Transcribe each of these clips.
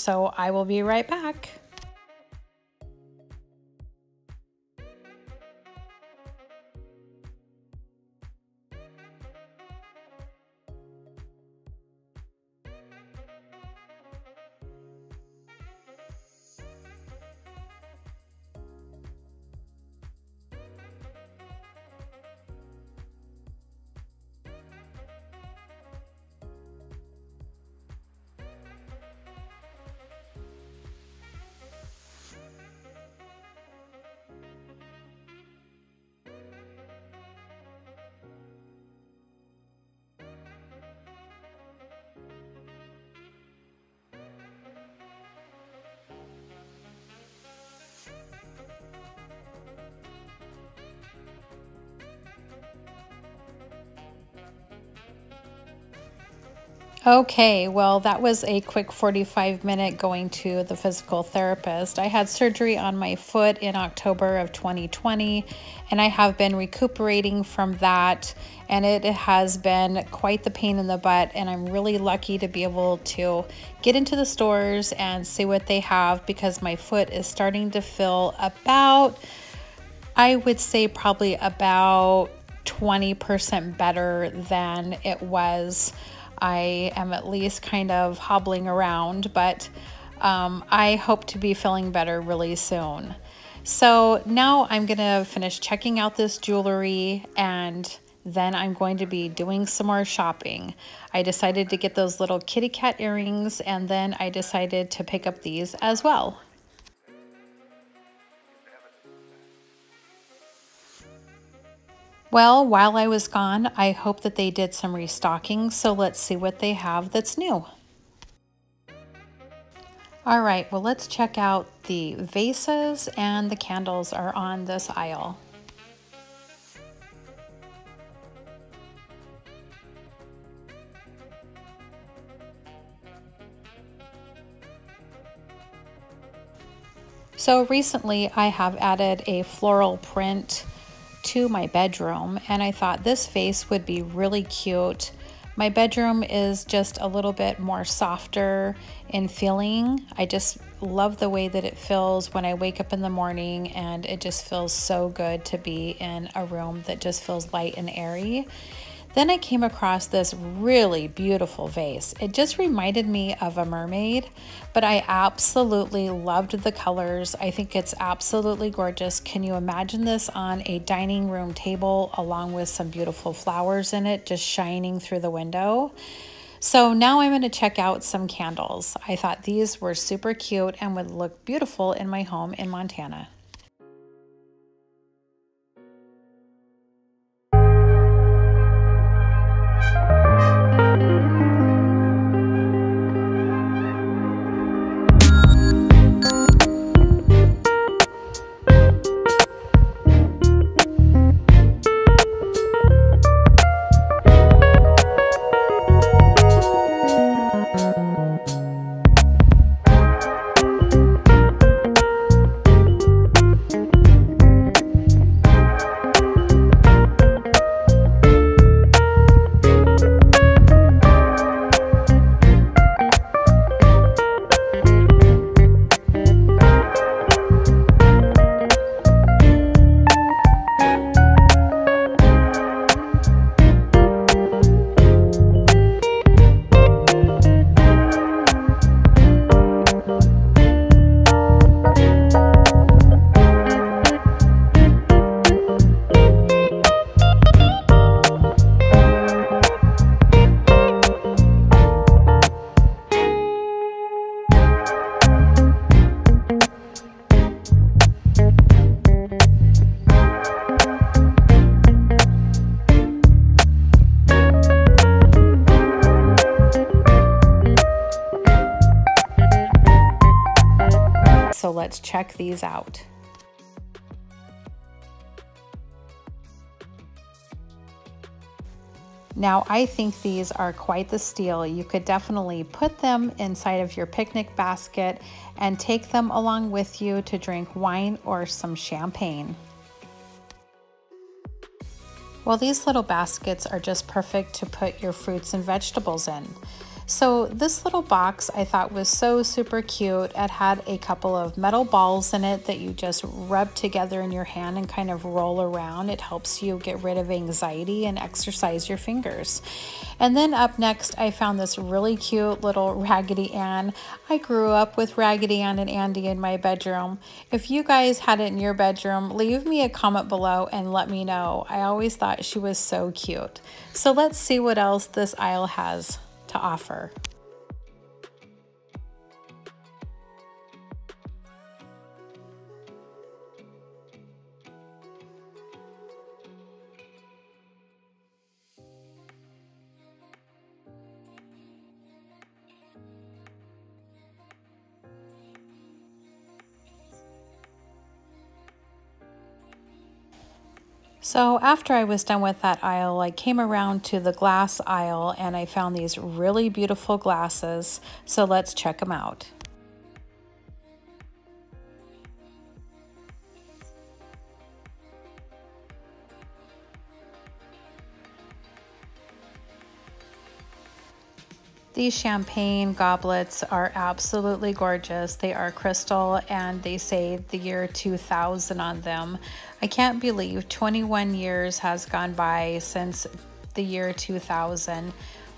So I will be right back. Okay, well, that was a quick 45 minute going to the physical therapist. I had surgery on my foot in October of 2020, and I have been recuperating from that. And it has been quite the pain in the butt. And I'm really lucky to be able to get into the stores and see what they have because my foot is starting to feel about, I would say, probably about 20% better than it was I am at least kind of hobbling around, but um, I hope to be feeling better really soon. So now I'm going to finish checking out this jewelry and then I'm going to be doing some more shopping. I decided to get those little kitty cat earrings and then I decided to pick up these as well. Well, while I was gone, I hope that they did some restocking, so let's see what they have that's new. All right, well, let's check out the vases and the candles are on this aisle. So recently I have added a floral print to my bedroom and I thought this vase would be really cute. My bedroom is just a little bit more softer in feeling. I just love the way that it feels when I wake up in the morning and it just feels so good to be in a room that just feels light and airy. Then I came across this really beautiful vase. It just reminded me of a mermaid, but I absolutely loved the colors. I think it's absolutely gorgeous. Can you imagine this on a dining room table along with some beautiful flowers in it just shining through the window? So now I'm going to check out some candles. I thought these were super cute and would look beautiful in my home in Montana. Let's check these out. Now, I think these are quite the steal. You could definitely put them inside of your picnic basket and take them along with you to drink wine or some champagne. Well, these little baskets are just perfect to put your fruits and vegetables in. So this little box I thought was so super cute. It had a couple of metal balls in it that you just rub together in your hand and kind of roll around. It helps you get rid of anxiety and exercise your fingers. And then up next, I found this really cute little Raggedy Ann. I grew up with Raggedy Ann and Andy in my bedroom. If you guys had it in your bedroom, leave me a comment below and let me know. I always thought she was so cute. So let's see what else this aisle has to offer. So after I was done with that aisle, I came around to the glass aisle and I found these really beautiful glasses. So let's check them out. These champagne goblets are absolutely gorgeous. They are crystal and they say the year 2000 on them. I can't believe 21 years has gone by since the year 2000.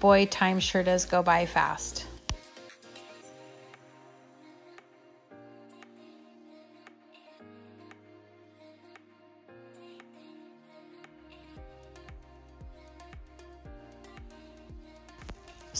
Boy, time sure does go by fast.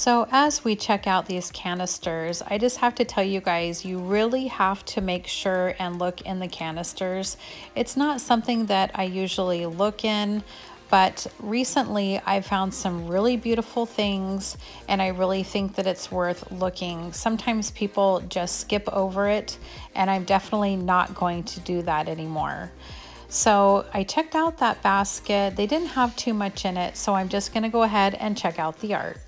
So as we check out these canisters, I just have to tell you guys, you really have to make sure and look in the canisters. It's not something that I usually look in, but recently I found some really beautiful things and I really think that it's worth looking. Sometimes people just skip over it and I'm definitely not going to do that anymore. So I checked out that basket. They didn't have too much in it, so I'm just gonna go ahead and check out the art.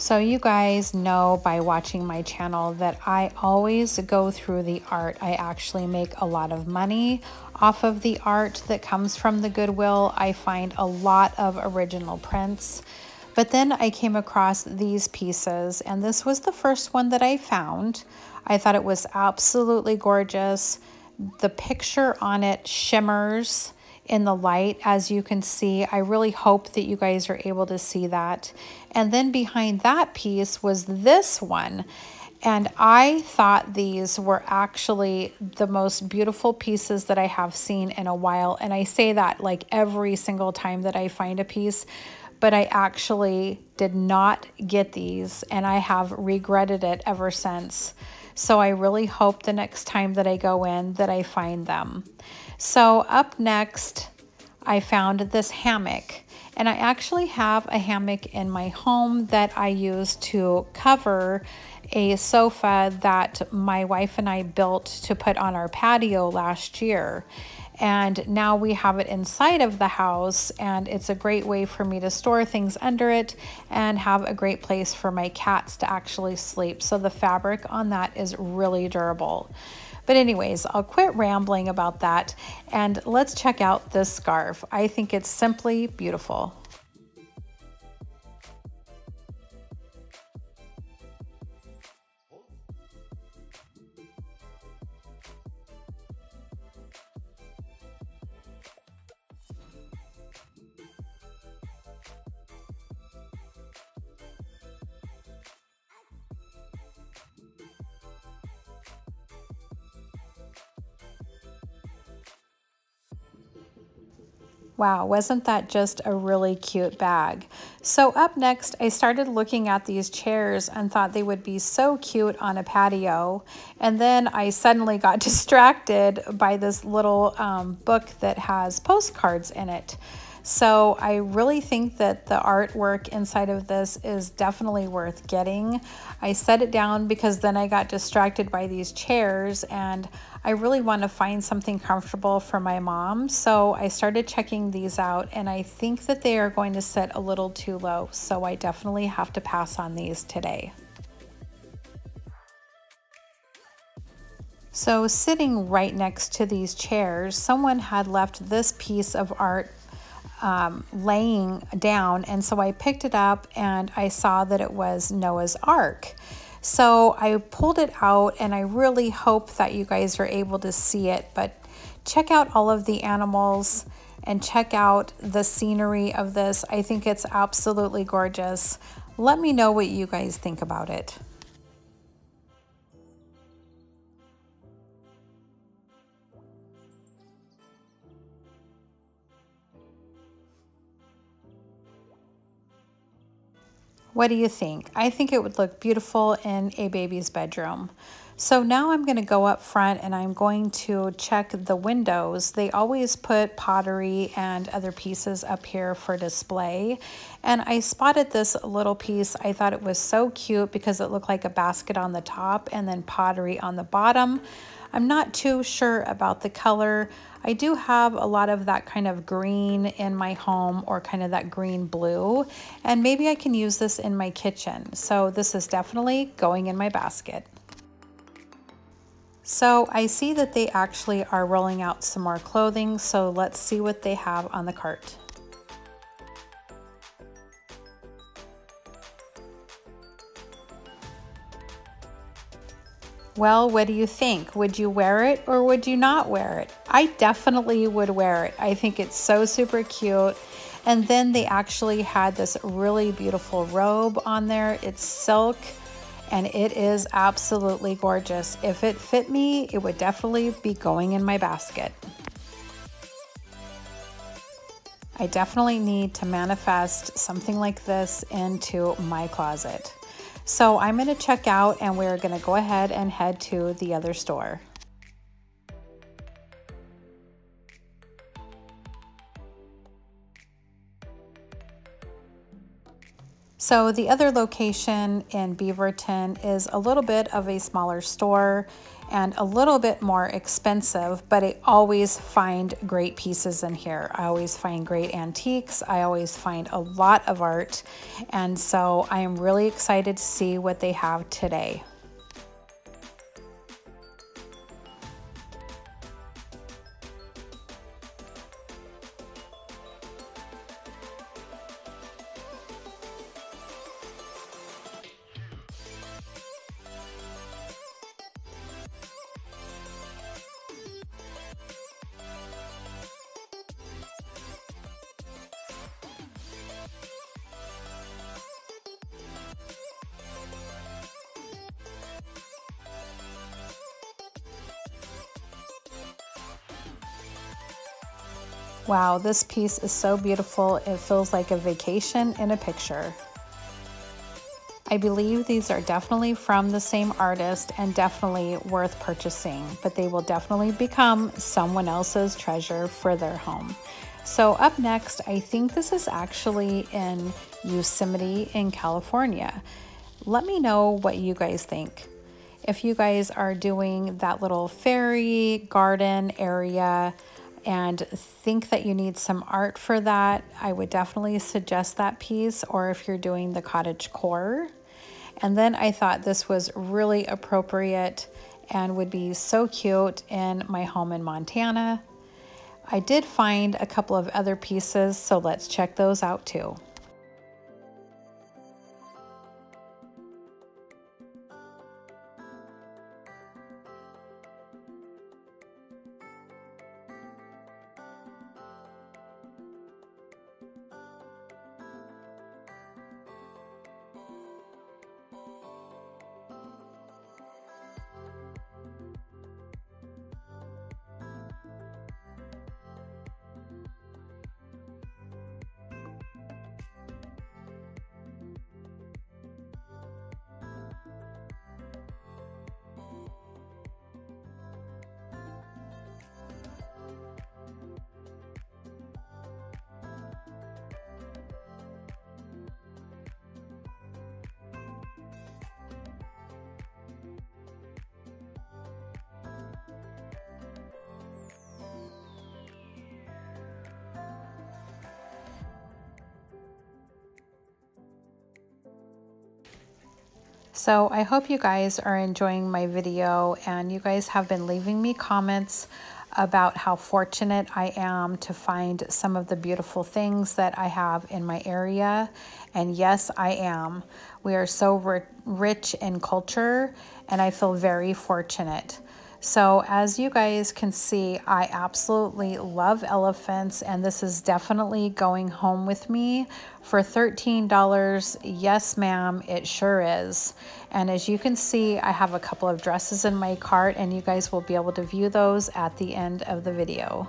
So you guys know by watching my channel that I always go through the art. I actually make a lot of money off of the art that comes from the Goodwill. I find a lot of original prints. But then I came across these pieces and this was the first one that I found. I thought it was absolutely gorgeous. The picture on it shimmers in the light as you can see. I really hope that you guys are able to see that. And then behind that piece was this one. And I thought these were actually the most beautiful pieces that I have seen in a while. And I say that like every single time that I find a piece, but I actually did not get these and I have regretted it ever since. So I really hope the next time that I go in that I find them. So up next, I found this hammock. And I actually have a hammock in my home that I use to cover a sofa that my wife and I built to put on our patio last year. And now we have it inside of the house, and it's a great way for me to store things under it and have a great place for my cats to actually sleep. So the fabric on that is really durable. But anyways, I'll quit rambling about that and let's check out this scarf. I think it's simply beautiful. Wow, wasn't that just a really cute bag? So up next, I started looking at these chairs and thought they would be so cute on a patio. And then I suddenly got distracted by this little um, book that has postcards in it. So I really think that the artwork inside of this is definitely worth getting. I set it down because then I got distracted by these chairs and I really want to find something comfortable for my mom. So I started checking these out and I think that they are going to sit a little too low. So I definitely have to pass on these today. So sitting right next to these chairs, someone had left this piece of art um, laying down. And so I picked it up and I saw that it was Noah's Ark. So I pulled it out and I really hope that you guys are able to see it. But check out all of the animals and check out the scenery of this. I think it's absolutely gorgeous. Let me know what you guys think about it. What do you think? I think it would look beautiful in a baby's bedroom. So now I'm going to go up front and I'm going to check the windows. They always put pottery and other pieces up here for display. And I spotted this little piece. I thought it was so cute because it looked like a basket on the top and then pottery on the bottom. I'm not too sure about the color. I do have a lot of that kind of green in my home or kind of that green blue and maybe I can use this in my kitchen. So this is definitely going in my basket. So I see that they actually are rolling out some more clothing. So let's see what they have on the cart. Well, what do you think? Would you wear it or would you not wear it? I definitely would wear it. I think it's so super cute. And then they actually had this really beautiful robe on there. It's silk and it is absolutely gorgeous. If it fit me, it would definitely be going in my basket. I definitely need to manifest something like this into my closet. So I'm going to check out and we're going to go ahead and head to the other store. So the other location in Beaverton is a little bit of a smaller store and a little bit more expensive, but I always find great pieces in here. I always find great antiques. I always find a lot of art. And so I am really excited to see what they have today. Wow, this piece is so beautiful. It feels like a vacation in a picture. I believe these are definitely from the same artist and definitely worth purchasing, but they will definitely become someone else's treasure for their home. So up next, I think this is actually in Yosemite in California. Let me know what you guys think. If you guys are doing that little fairy garden area, and think that you need some art for that, I would definitely suggest that piece or if you're doing the cottage core. And then I thought this was really appropriate and would be so cute in my home in Montana. I did find a couple of other pieces, so let's check those out too. So I hope you guys are enjoying my video and you guys have been leaving me comments about how fortunate I am to find some of the beautiful things that I have in my area. And yes, I am. We are so rich in culture and I feel very fortunate. So as you guys can see, I absolutely love elephants and this is definitely going home with me for $13. Yes, ma'am, it sure is. And as you can see, I have a couple of dresses in my cart and you guys will be able to view those at the end of the video.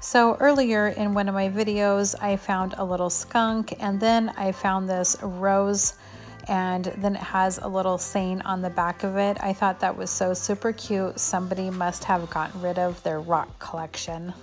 So earlier in one of my videos, I found a little skunk and then I found this rose and then it has a little saying on the back of it. I thought that was so super cute. Somebody must have gotten rid of their rock collection.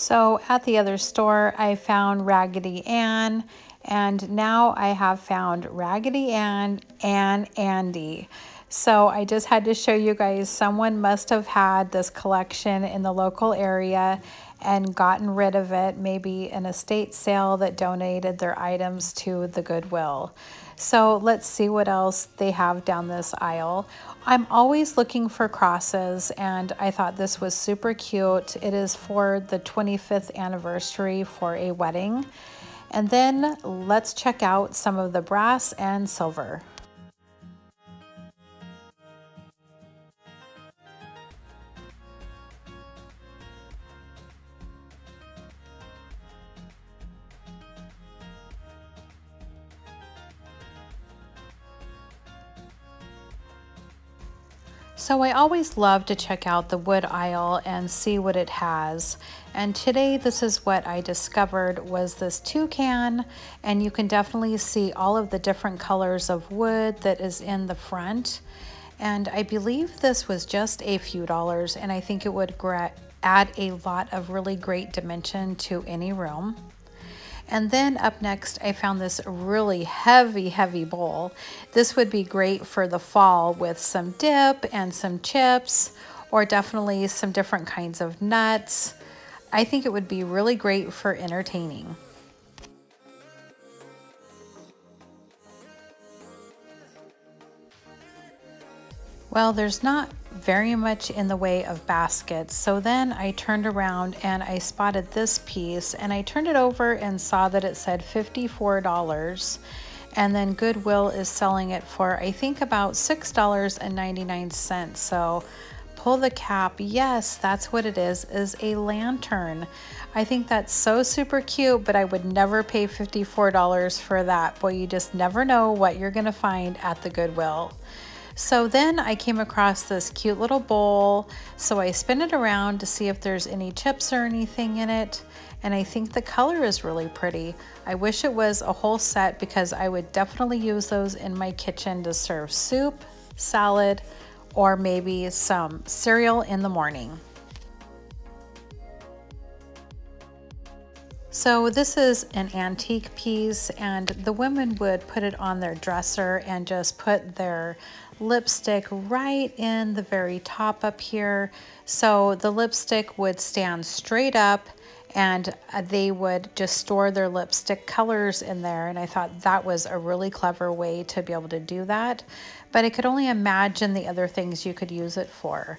So at the other store, I found Raggedy Ann, and now I have found Raggedy Ann and Andy. So I just had to show you guys, someone must have had this collection in the local area and gotten rid of it, maybe an estate sale that donated their items to the Goodwill. So let's see what else they have down this aisle. I'm always looking for crosses and I thought this was super cute. It is for the 25th anniversary for a wedding. And then let's check out some of the brass and silver. So I always love to check out the wood aisle and see what it has. And today this is what I discovered was this toucan and you can definitely see all of the different colors of wood that is in the front. And I believe this was just a few dollars and I think it would add a lot of really great dimension to any room. And then up next, I found this really heavy, heavy bowl. This would be great for the fall with some dip and some chips, or definitely some different kinds of nuts. I think it would be really great for entertaining. Well, there's not very much in the way of baskets. So then I turned around and I spotted this piece and I turned it over and saw that it said $54 and then Goodwill is selling it for I think about $6.99. So pull the cap. Yes, that's what it is, is a lantern. I think that's so super cute, but I would never pay $54 for that. Boy, you just never know what you're gonna find at the Goodwill. So then I came across this cute little bowl. So I spin it around to see if there's any chips or anything in it. And I think the color is really pretty. I wish it was a whole set because I would definitely use those in my kitchen to serve soup, salad, or maybe some cereal in the morning. So this is an antique piece and the women would put it on their dresser and just put their lipstick right in the very top up here. So the lipstick would stand straight up and uh, they would just store their lipstick colors in there. And I thought that was a really clever way to be able to do that. But I could only imagine the other things you could use it for.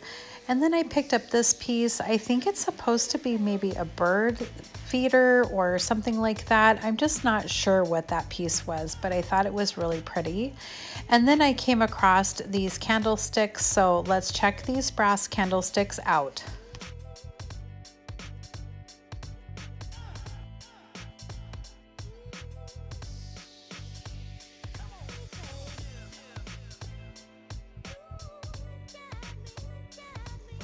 And then I picked up this piece. I think it's supposed to be maybe a bird feeder or something like that. I'm just not sure what that piece was, but I thought it was really pretty. And then I came across these candlesticks. So let's check these brass candlesticks out.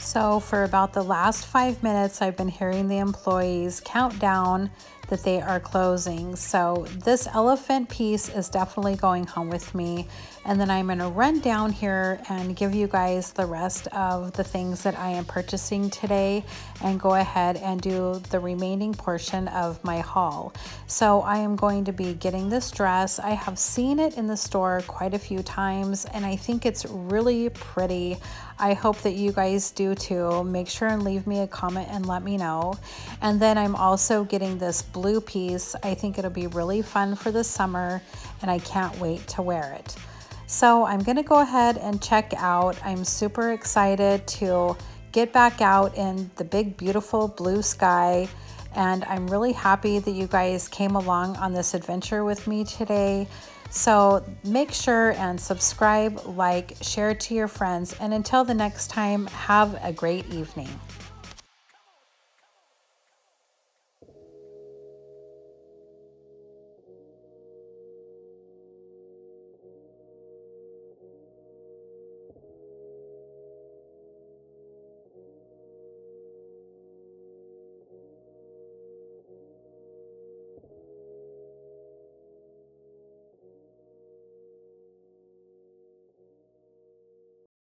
So for about the last five minutes, I've been hearing the employees count down that they are closing. So this elephant piece is definitely going home with me. And then I'm gonna run down here and give you guys the rest of the things that I am purchasing today and go ahead and do the remaining portion of my haul. So I am going to be getting this dress. I have seen it in the store quite a few times and I think it's really pretty. I hope that you guys do too. Make sure and leave me a comment and let me know. And then I'm also getting this blue piece. I think it'll be really fun for the summer and I can't wait to wear it. So I'm gonna go ahead and check out. I'm super excited to get back out in the big, beautiful blue sky. And I'm really happy that you guys came along on this adventure with me today. So make sure and subscribe, like, share to your friends, and until the next time, have a great evening.